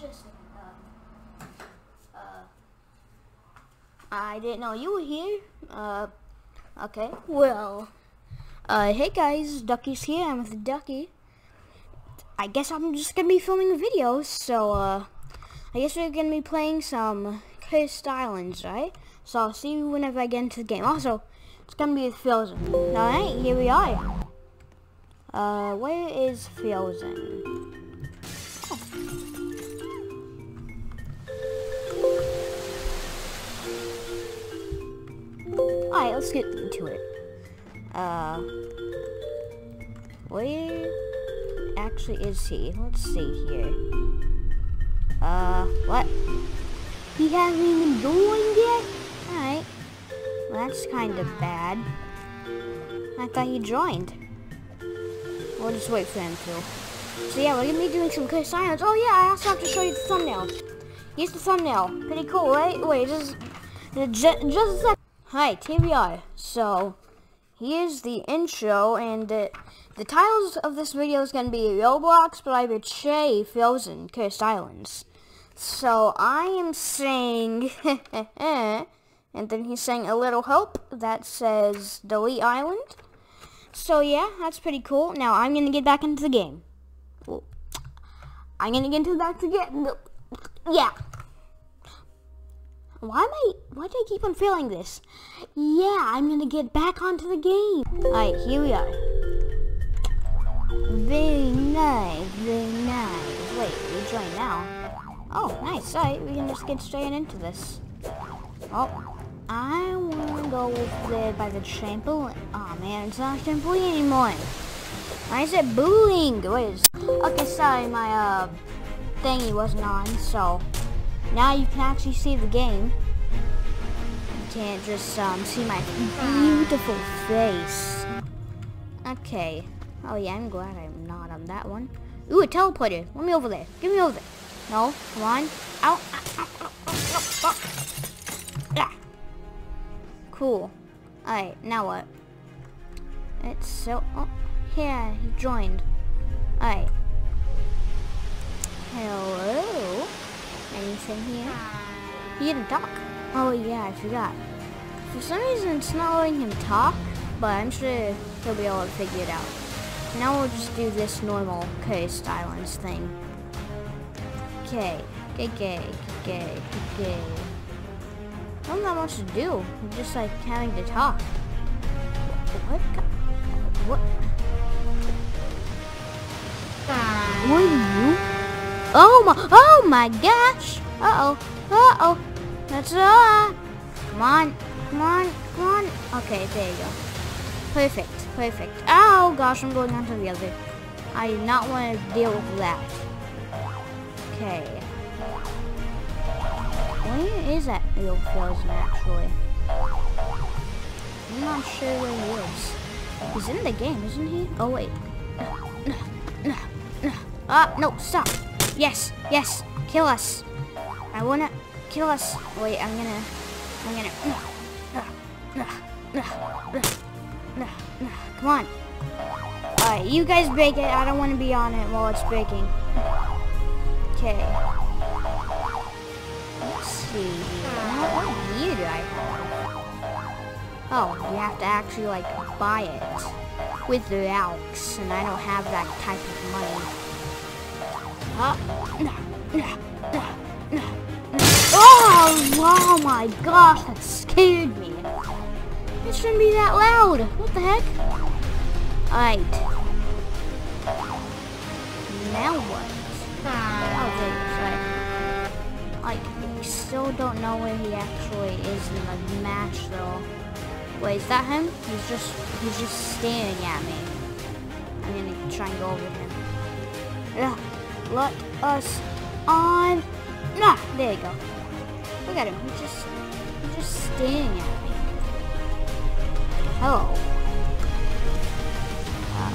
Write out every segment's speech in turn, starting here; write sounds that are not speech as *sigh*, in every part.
just uh, uh, I didn't know you were here. Uh, okay. Well, uh, hey guys, Duckiez here. I'm with Ducky. I guess I'm just gonna be filming videos, so uh, I guess we're gonna be playing some Cursed Islands, right? So I'll see you whenever I get into the game. Also, it's gonna be with Frozen. Alright, here we are. Uh, where is Frozen? Let's get into it. Uh, where actually is he? Let's see here. Uh, what? He hasn't even joined yet? Alright. Well, that's kind of bad. I thought he joined. We'll just wait for him to. So yeah, we're gonna be doing some Cursed Islands. Oh yeah, I also have to show you the thumbnail. Here's the thumbnail. Pretty cool, right? Wait, just, just, a sec. Hi, are. So, here's the intro, and uh, the titles of this video is gonna be Roblox, I betray Frozen Cursed Islands. So I am saying, *laughs* and then he's saying a little help that says delete island. So yeah, that's pretty cool. Now I'm gonna get back into the game. I'm gonna get into back to get yeah. Why am I, why do I keep on failing this? Yeah, I'm gonna get back onto the game. Alright, here we are. Very nice, very nice. Wait, we join now. Oh, nice. Alright, we can just get straight into this. Oh, I want to go over there by the trampoline. Oh man, it's not trampoline anymore. Why is it booing? Wait, okay, sorry, my uh thingy wasn't on, so now you can actually see the game. You can't just um, see my beautiful face. Okay. Oh yeah, I'm glad I'm not on that one. Ooh, a teleporter. Let me over there. Give me over there. No, come on. Ow. Yeah. Cool. Alright, now what? It's so... Oh, yeah, he joined. Alright. Hello? Anything here? He didn't talk. Oh yeah, I forgot. For some reason it's not letting him talk, but I'm sure he'll be able to figure it out. Now we'll just do this normal Cursed Islands thing. Okay, okay, okay, okay, okay. Not that much to do. I'm just like having to talk. What? What? What are you? Oh my! Oh my gosh! Uh oh! Uh oh! That's uh. Come on! Come on! Come on! Okay, there you go. Perfect. Perfect. Oh gosh, I'm going on to the other. I do not want to deal with that. Okay. Where is that real frozen actually? I'm not sure where he is. He's in the game, isn't he? Oh wait. No, no, no. Ah, no, stop. Yes, yes, kill us. I wanna kill us. Wait, I'm gonna, I'm gonna. *clears throat* Come on. Alright, you guys break it. I don't want to be on it while it's breaking. Okay. Let's see What, what do I have? Oh, you have to actually, like, buy it with the Alex, and I don't have that type of money. Oh, oh my gosh, that scared me. It shouldn't be that loud. What the heck? Alright. Now what? Oh, like, we still don't know where he actually is in the match, though. Wait, is that him? He's just, he's just staring at me. I'm gonna try and go over him. Yeah let us on. Nah, there you go. Look at him. He's just, he's just staring at me. Hello. Uh,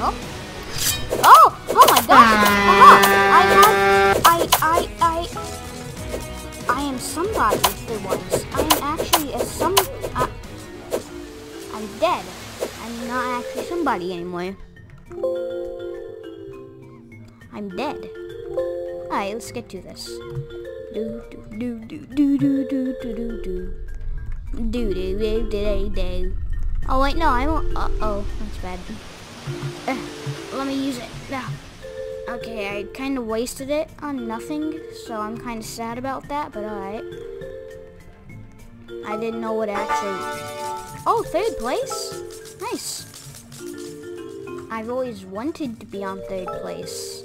oh. Oh! Oh my god! Uh-huh. I have, I, I, I, I am somebody for once. I am actually a some, uh, I'm dead. I'm not actually somebody anymore. I'm dead. Alright, let's get to this. Do do do do do do do do do do. Do do do do do. Oh wait, no, I won't. Uh oh, that's bad. Uh, let me use it. No. Okay, I kind of wasted it on nothing, so I'm kind of sad about that, but alright. I didn't know what actually... Oh, third place? Nice. I've always wanted to be on third place.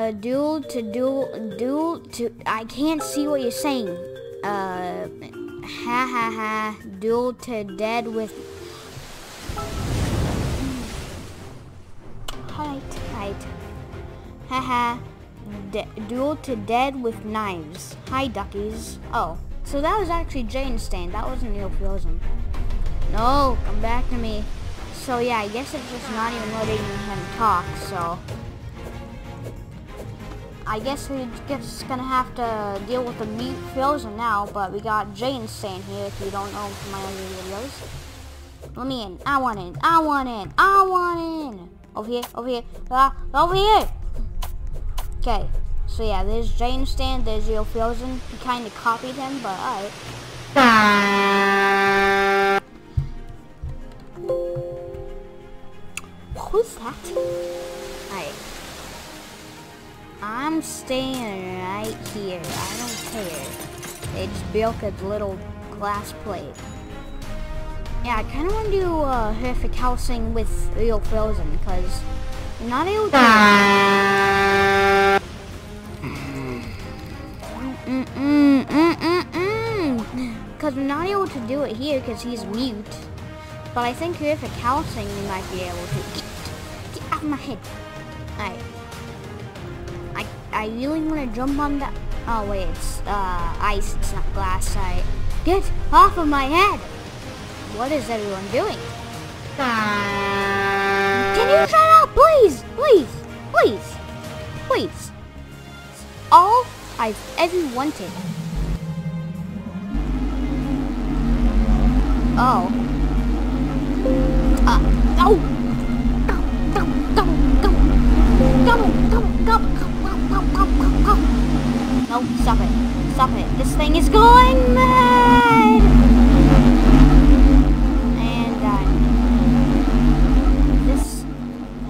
Ah, duel to duel, duel to... I can't see what you're saying. Uh, ha ha ha, duel to dead with... Height, height. ha, De duel to dead with knives. Hi, duckies. Oh, so that was actually Jane Stain. That wasn't Neil Frozen. No, come back to me. So yeah, I guess it's just not even letting him talk, so... I guess we're just gonna have to deal with the mute Frozen now, but we got Jane Stain here if you don't know from my other videos. Let me in. I want in. I want in. I want in. Over here, over here, ah, over here! Okay, so yeah, there's Jane Stain, there's Real Frozen. He kind of copied him, but alright. Was that? Alright. I'm staying right here. I don't care. They just broke a little glass plate. Yeah, I kind of want to do uh, horrific housing with real frozen because not able to. Because I'm not able to do it here because he's mute. But I think horrific housing we might be able to. Get, get out of my head. Alright. I, really want to jump on that. Oh, wait, it's uh, ice, it's not glass. I Get off of my head! What is everyone doing? Can you shut up, please? Please, please, please. It's all I've ever wanted. Oh. Uh, oh! No, stop it. Stop it. This thing is going mad! And. This...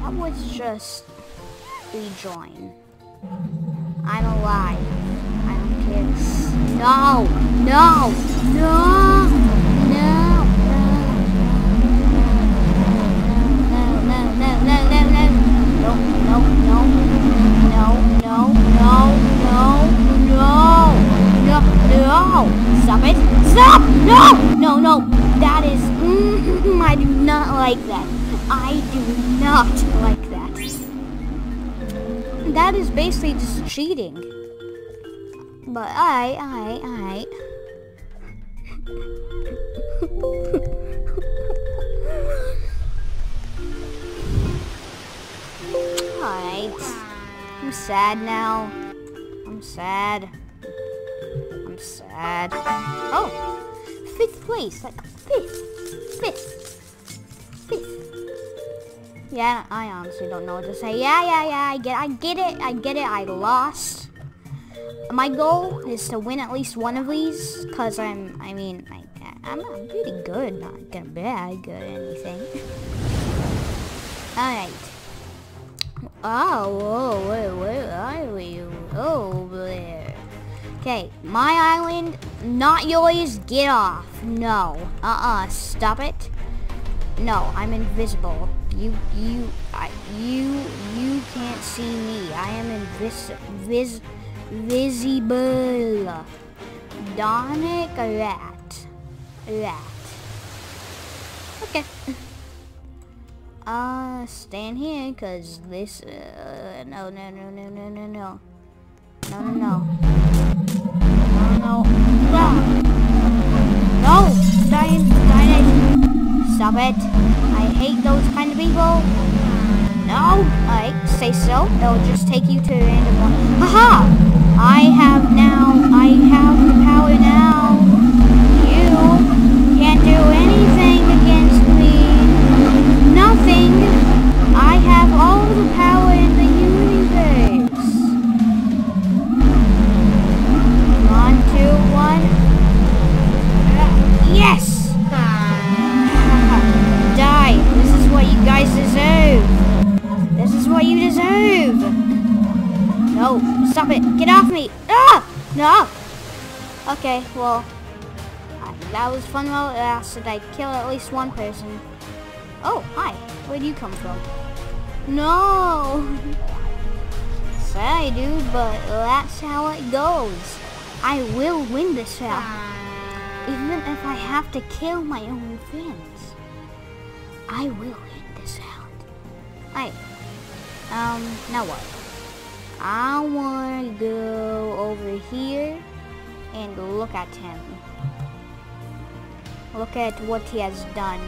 That was just rejoin. I'm alive. I don't care. No! No! No! Like that. I do not like that. That is basically just cheating. But I, I, I. Alright. I'm sad now. I'm sad. I'm sad. Oh! Fifth place. Like, fifth. Fifth. Yeah, I honestly don't know what to say. Yeah, yeah, yeah, I get I get it. I get it. I lost. My goal is to win at least one of these cuz I'm I mean, I I'm, I'm pretty good, not gonna bad good or anything. All right. Oh, whoa, where, where are we? Oh, there. Okay, my island, not yours, get off. No, uh-uh, stop it. No, I'm invisible. You, you, I, you, you can't see me. I am invis, vis, visible. Donic rat, rat. Okay. *laughs* Uh, stand here, cause this, uh, no, no, no, no, no, no, no. No, no, no. No, no. No! Stop it. I hate those kind of people. No, I say so. They'll just take you to the a random one. Haha! That was fun while lasted. I killed at least one person. Oh, hi. Where'd you come from? No! *laughs* Sorry, dude, but that's how it goes. I will win this round. Even if I have to kill my own friends. I will win this round. Alright. Um, now what? I want to go over here and look at him. Look at what he has done.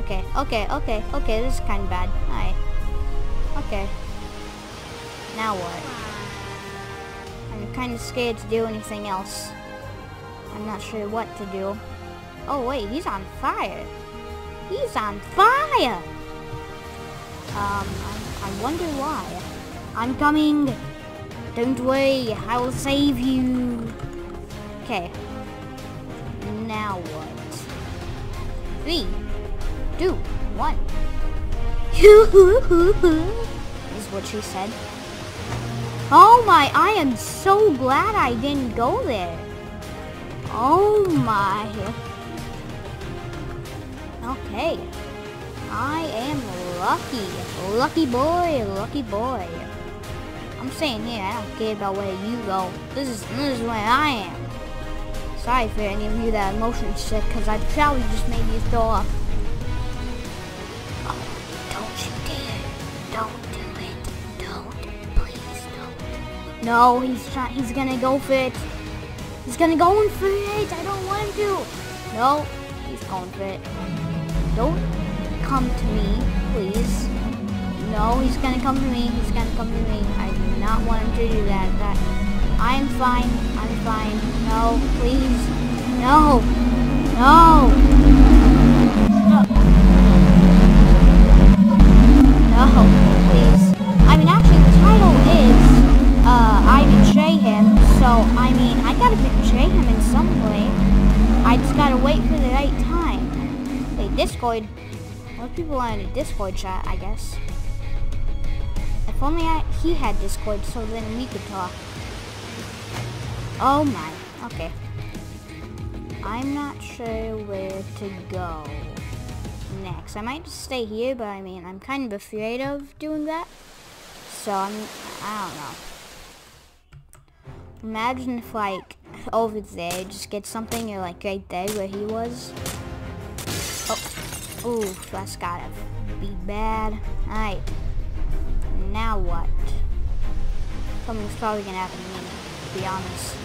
Okay, okay, okay, okay, this is kind of bad. Alright. Okay. Now what? I'm kind of scared to do anything else. I'm not sure what to do. Oh wait, he's on fire. He's on fire! Um, I, I wonder why. I'm coming! Don't worry, I will save you! Okay. Now what? Three, two, one. *laughs* is what she said. Oh my, I am so glad I didn't go there. Oh my. Okay. I am lucky. Lucky boy, lucky boy. I'm saying here, I don't care about where you go. This is this is where I am. Sorry for any of you that are motion sick, because I probably just made you throw up. Oh, don't you dare. Don't do it. Don't. Please don't. No, he's trying. He's gonna go for it. He's gonna go in for it. I don't want him to. No, he's going for it. Don't come to me, please. No, he's gonna come to me. He's gonna come to me. I do not want him to do that. That I'm fine. Fine. No, please. No. No. No. No, please. I mean, actually, the title is, uh, I betray him. So, I mean, I gotta betray him in some way. I just gotta wait for the right time. Wait, Discord. Most people are in a Discord chat, I guess. If only I, he had Discord, so then we could talk. Oh my. Okay. I'm not sure where to go next. I might just stay here, but I mean, I'm kind of afraid of doing that. So, I'm, I don't know. Imagine if, like, over there, just get something, or, like, right there where he was. Oh, oof, that's gotta be bad. Alright. Now what? Something's probably gonna happen to me, to be honest.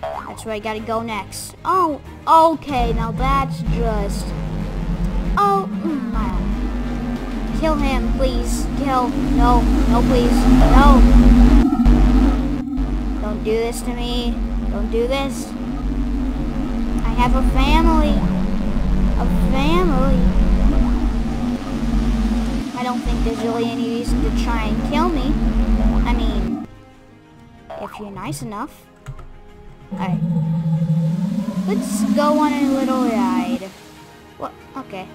That's where I gotta go next. Oh, okay, now that's just... Oh, mm, my. Kill him, please. Kill. No, no, please. No. Don't do this to me. Don't do this. I have a family. A family. I don't think there's really any reason to try and kill me. I mean, if you're nice enough. Alright. Let's go on a little ride. What? Okay.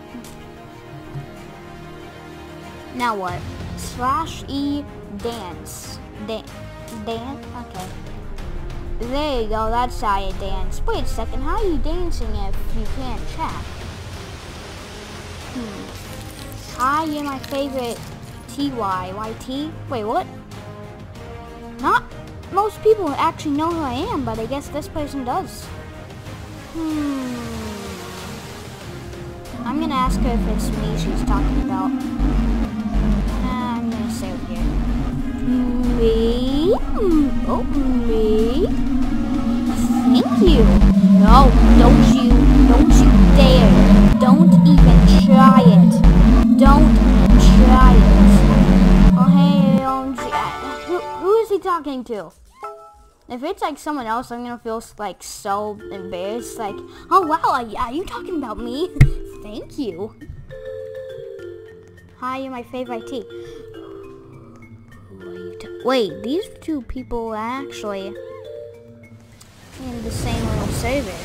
Now what? Slash E dance. Dan dance? Okay. There you go, that's how you dance. Wait a second, how are you dancing if you can't chat? Hmm. Hi, you're my favorite T-Y. Y-T? Wait, what? Not most people actually know who I am, but I guess this person does. Hmm. I'm gonna ask her if it's me she's talking about. Uh, I'm gonna say over here. Me? Oh, me? Thank you. No, don't you, don't you dare. Don't even try it. Don't talking to? If it's like someone else, I'm gonna feel like so embarrassed. Like, oh wow, uh, are you talking about me? Thank you. Hi, you're my favorite tea. Wait, these two people are actually in the same little server.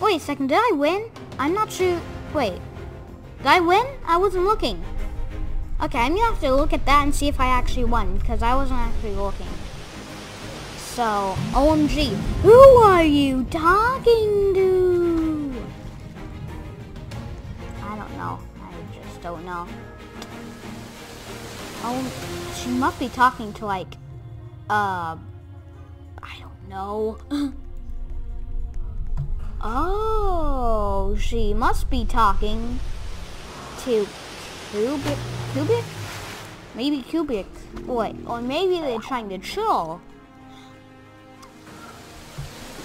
Wait a second, did I win? I'm not sure. Wait, did I win? I wasn't looking. Okay, I'm gonna have to look at that and see if I actually won, because I wasn't actually looking. So, OMG, who are you talking to? I don't know. I just don't know. Oh, she must be talking to like, uh, I don't know. *laughs* oh, she must be talking to Cubic, Cubic? Maybe Cubic. Wait, or maybe they're trying to chill.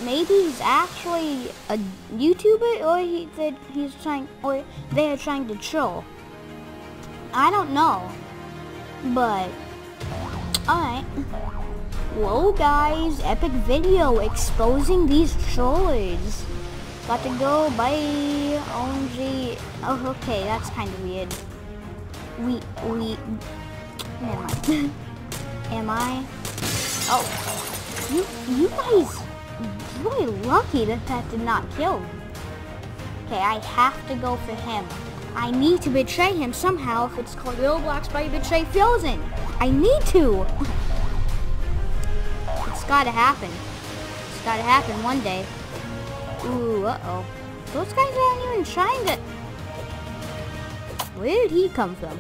Maybe he's actually a YouTuber, or he he's trying, or they are trying to chill. I don't know, but alright. Whoa, guys! Epic video exposing these trollers. Got to go. Bye. OMG. Oh, okay. That's kind of weird. We we Never mind. *laughs* Am I? Oh. You, you guys really lucky that that did not kill. Okay, I have to go for him. I need to betray him somehow if it's called Roblox by Betray Frozen. I need to. *laughs* It's gotta happen. It's gotta happen one day. Ooh, uh-oh. Those guys aren't even trying to... Where did he come from?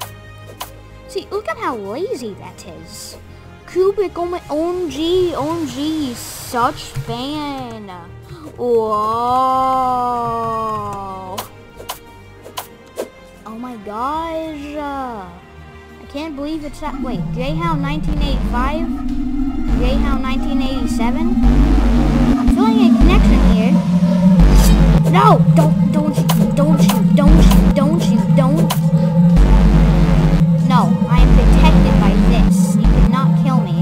See, look at how lazy that is. Kubrick, oh my, OMG, OMG, such fan. Whoa. Oh my gosh. I can't believe it's that, wait, Greyhound 1985? Greyhound 1987? I'm feeling a connection here. No, don't, don't, don't, don't, don't, don't, don't. No, I am protected by this. You cannot kill me.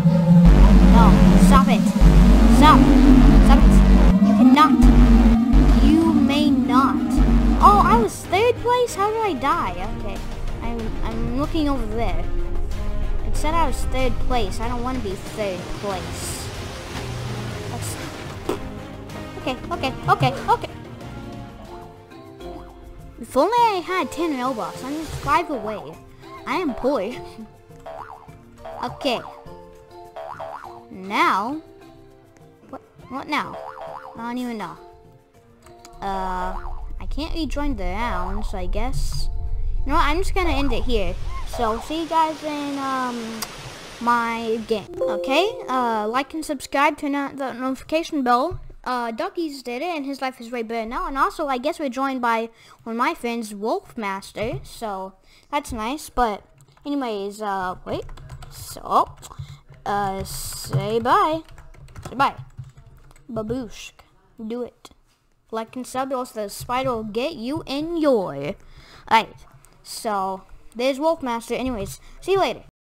No, stop it. Stop. Stop it. You cannot. You may not. Oh, I was third place? How did I die? Okay. I'm, I'm looking over there. It said I was third place. I don't want to be third place. Okay, okay, okay, okay. If only I had 10 Robux, I'm just 5 away. I am poor. *laughs* okay. Now, what, what now? I don't even know. Uh, I can't rejoin the round, so I guess, you know what, I'm just gonna end it here. So, see you guys in, um, my game. Okay, uh, like and subscribe, turn on the notification bell. Uh, Duckiez did it, and his life is way better now. And also, I guess we're joined by one of my friends, Wolfmaster, so that's nice. But anyways, uh, wait. So, uh, say bye. Say bye. Baboosh. Do it. Like and sub, or the spider will get you in your. Alright. So, there's Wolfmaster. Anyways, see you later.